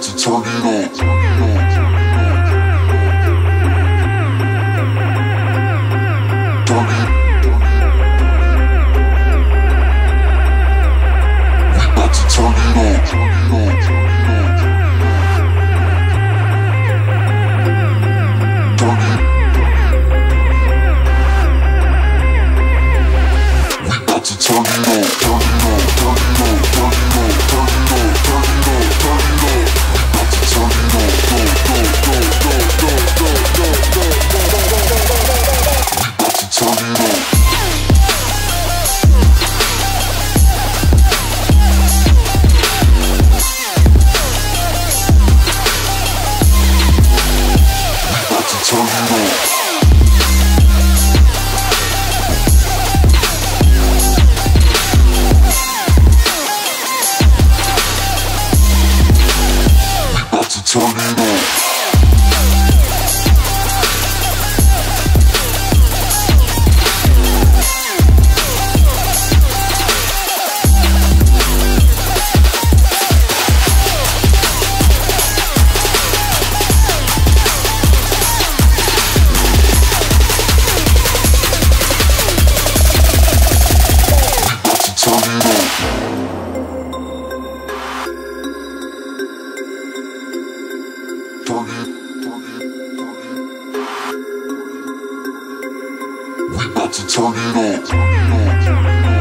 about to turn it up. Turn it. up. We about to turn it up. Zorn. We got to turn it up. Turn it up.